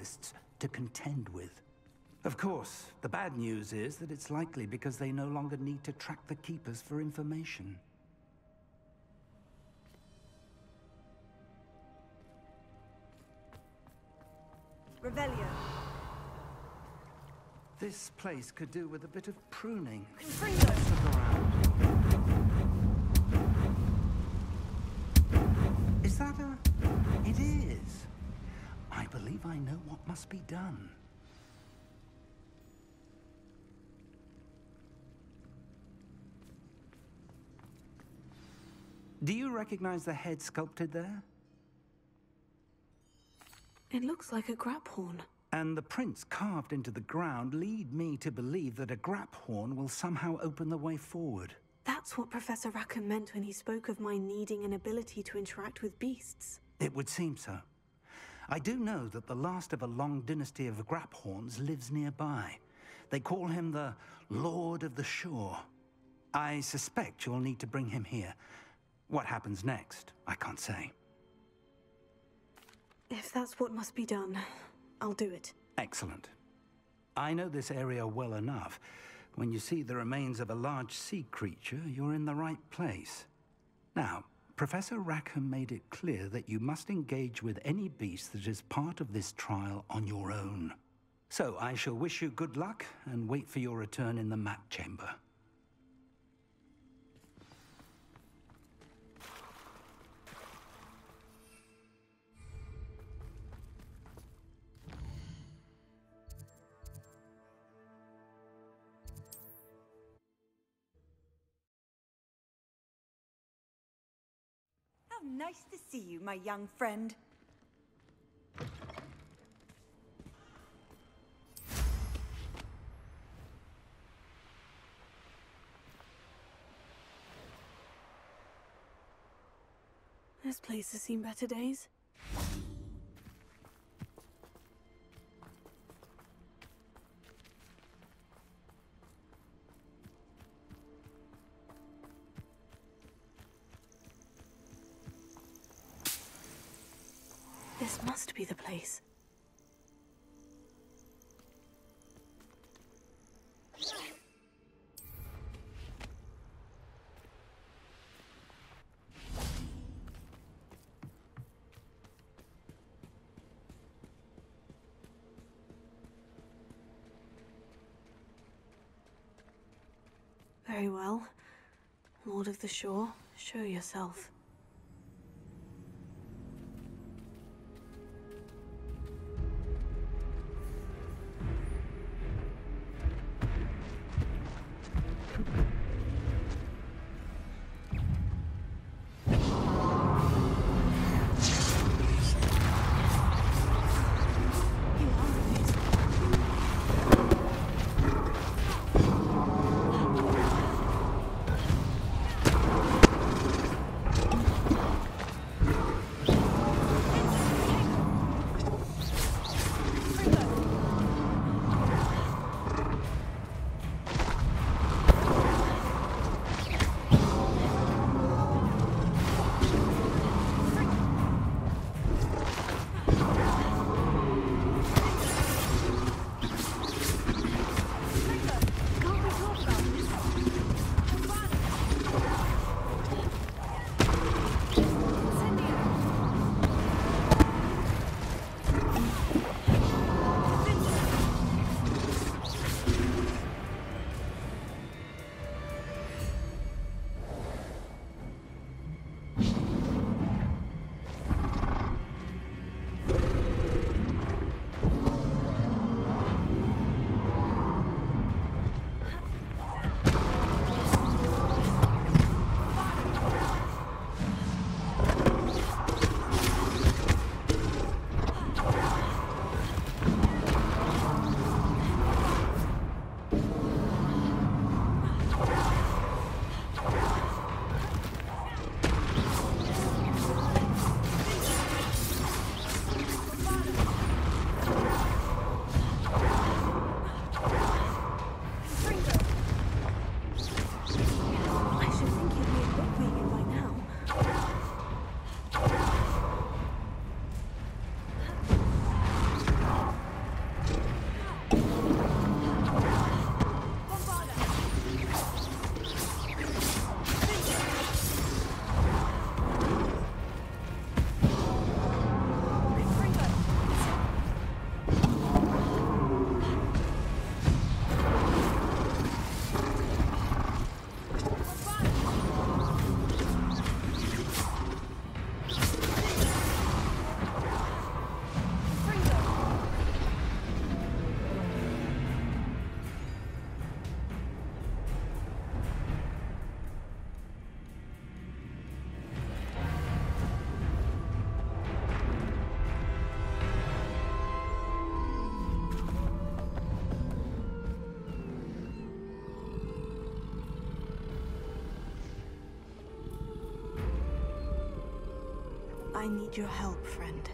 loyalists to contend with. Of course, the bad news is that it's likely because they no longer need to track the Keepers for information. Revelio. This place could do with a bit of pruning. Confringo. Let's look around. Is that a... It is. I believe I know what must be done. Do you recognize the head sculpted there? It looks like a graphorn. And the prints carved into the ground lead me to believe that a graphorn will somehow open the way forward. That's what Professor Rackham meant when he spoke of my needing an ability to interact with beasts. It would seem so. I do know that the last of a long dynasty of Graphorns lives nearby. They call him the Lord of the Shore. I suspect you'll need to bring him here. What happens next, I can't say. If that's what must be done, I'll do it. Excellent. I know this area well enough. When you see the remains of a large sea creature, you're in the right place. Now, Professor Rackham made it clear that you must engage with any beast that is part of this trial on your own. So I shall wish you good luck and wait for your return in the map chamber. How nice to see you, my young friend. This place has seen better days. This must be the place. Very well. Lord of the Shore, show yourself. I need your help, friend.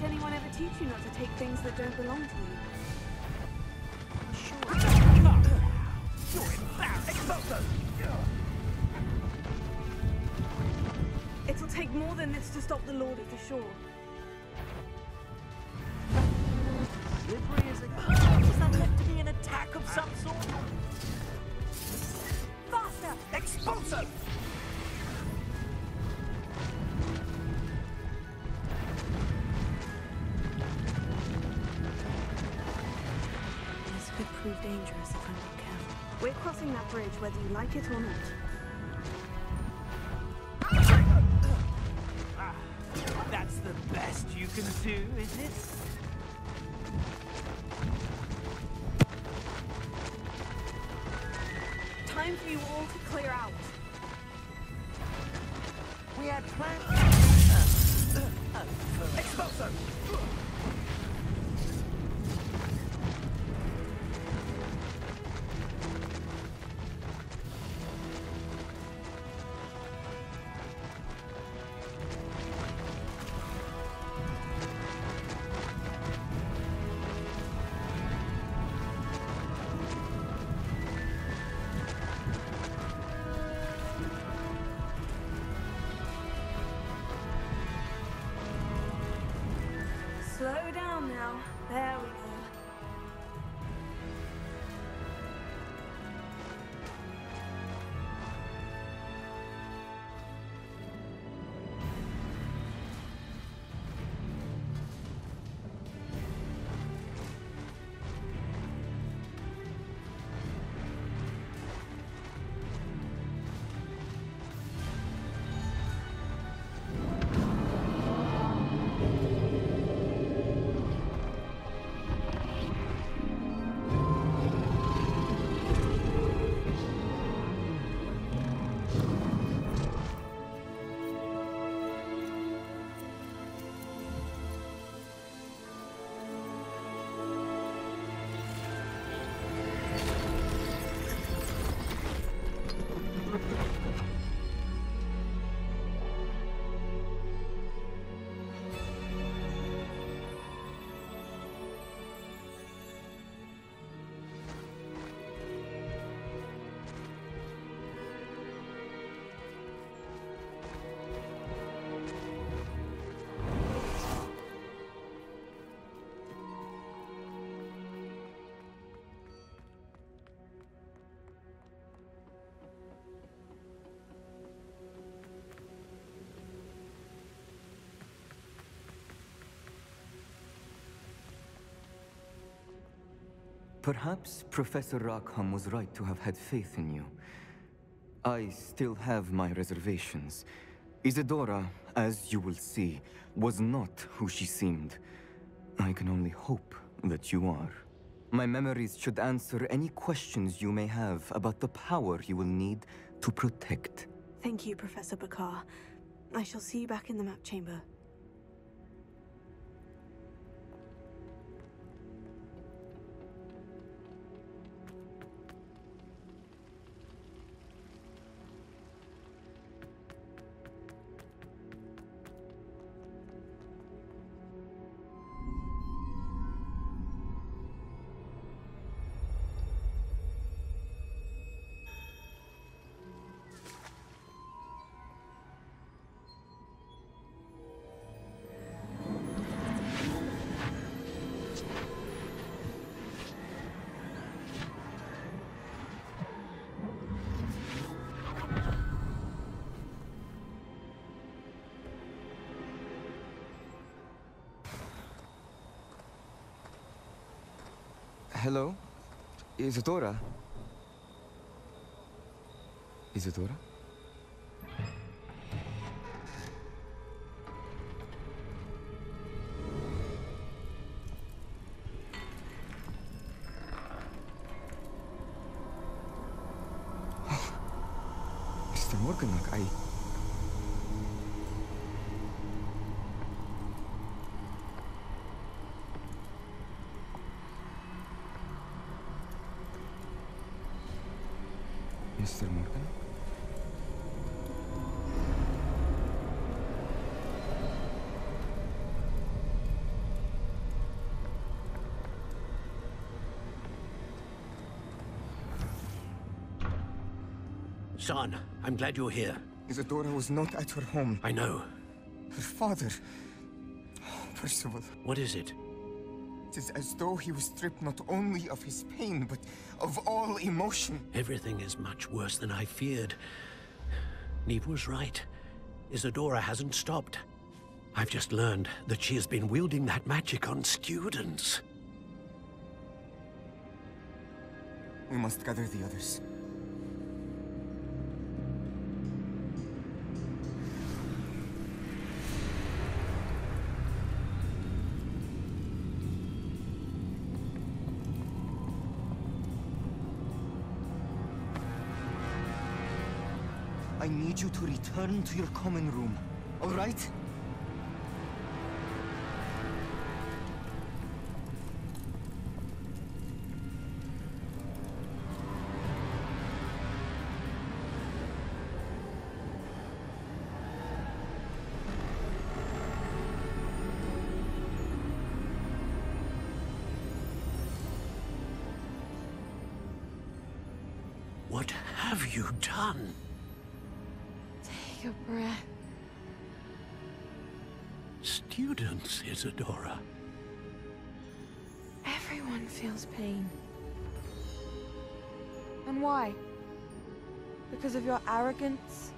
Didn't anyone ever teach you not to take things that don't belong to you? It'll take more than this to stop the Lord of the Shore. Dangerous if I'm not careful. We're crossing that bridge whether you like it or not. That's the best you can do, is it? Time for you all to clear out. We had plans... Expulso! Slow down now. There we go. Perhaps Professor Rackham was right to have had faith in you. I still have my reservations. Isadora, as you will see, was not who she seemed. I can only hope that you are. My memories should answer any questions you may have about the power you will need to protect. Thank you, Professor Bakar. I shall see you back in the map chamber. Hello? Isadora? Isadora? San, I'm glad you're here. Isadora was not at her home. I know. Her father... Oh, Percival, What is it? it is as though he was stripped not only of his pain, but of all emotion. Everything is much worse than I feared. Niamh was right. Isadora hasn't stopped. I've just learned that she has been wielding that magic on students. We must gather the others. You to return to your common room, all right? What have you done? Take a breath. Students, Isadora. Everyone feels pain. And why? Because of your arrogance?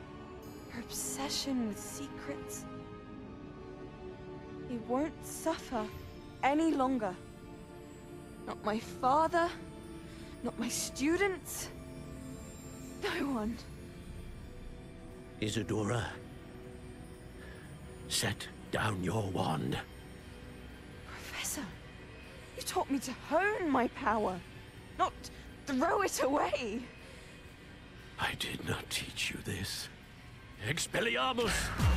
Your obsession with secrets? He won't suffer any longer. Not my father, not my students, no one. Isadora. Set down your wand. Professor, you taught me to hone my power, not throw it away. I did not teach you this. Expelliarmus!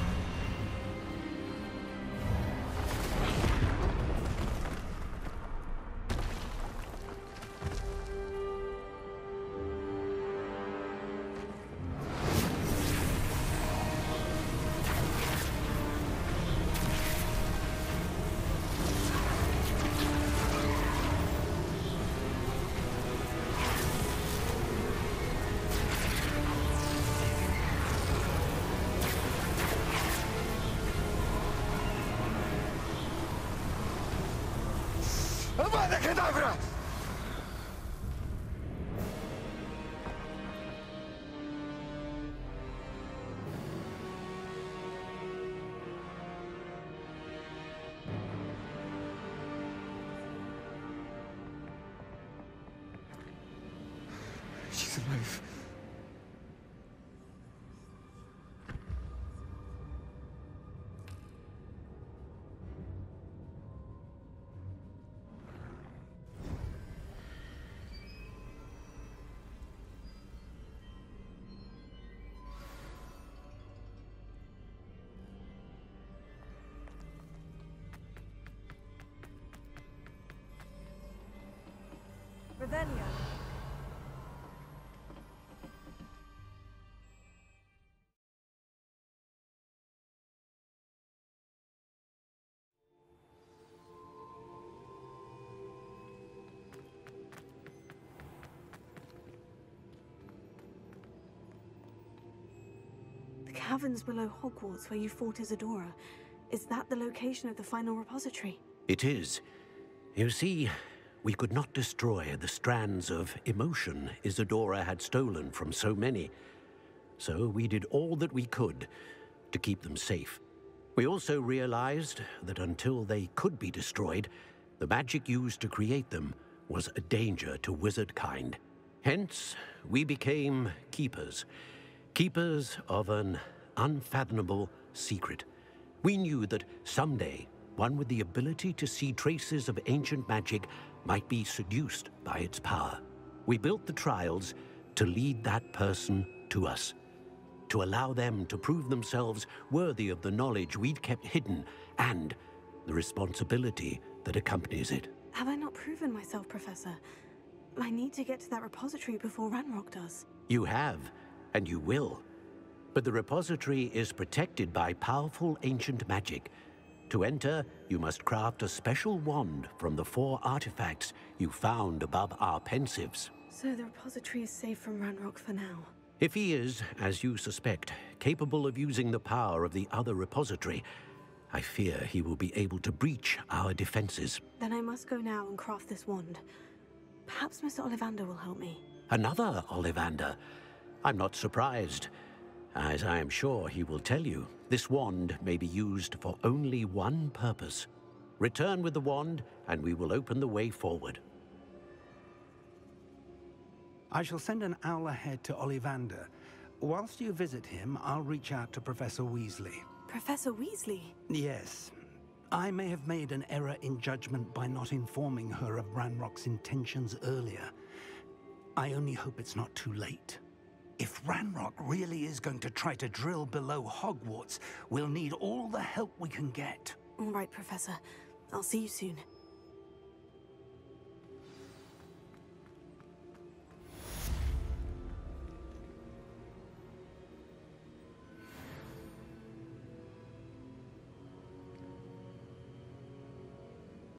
Revelio. The caverns below Hogwarts where you fought Isadora. Is that the location of the final repository? It is. You see, we could not destroy the strands of emotion Isadora had stolen from so many. So we did all that we could to keep them safe. We also realized that until they could be destroyed, the magic used to create them was a danger to wizard kind. Hence, we became keepers. Keepers of an unfathomable secret. We knew that someday, one with the ability to see traces of ancient magic might be seduced by its power. We built the trials to lead that person to us, to allow them to prove themselves worthy of the knowledge we'd kept hidden and the responsibility that accompanies it. Have I not proven myself, Professor? I need to get to that repository before Ranrock does. You have, and you will. But the repository is protected by powerful ancient magic. To enter, you must craft a special wand from the four artifacts you found above our pensieves. So the repository is safe from Ranrock for now. If he is, as you suspect, capable of using the power of the other repository, I fear he will be able to breach our defenses. Then I must go now and craft this wand. Perhaps Mr. Ollivander will help me. Another Ollivander. I'm not surprised. As I am sure he will tell you, this wand may be used for only one purpose. Return with the wand, and we will open the way forward. I shall send an owl ahead to Ollivander. Whilst you visit him, I'll reach out to Professor Weasley. Professor Weasley? Yes. I may have made an error in judgment by not informing her of Ranrock's intentions earlier. I only hope it's not too late. If Ranrock really is going to try to drill below Hogwarts, we'll need all the help we can get. All right, Professor. I'll see you soon.